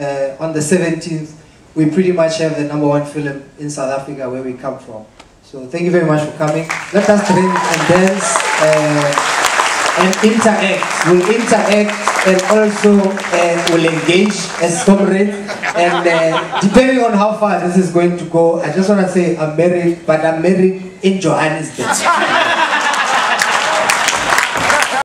uh, on the 17th, we pretty much have the number one film in South Africa where we come from. So thank you very much for coming. Let us drink and dance uh, and interact. We'll interact and also uh, we'll engage as comrades. And uh, depending on how far this is going to go, I just want to say I'm married, but I'm married in Johannesburg.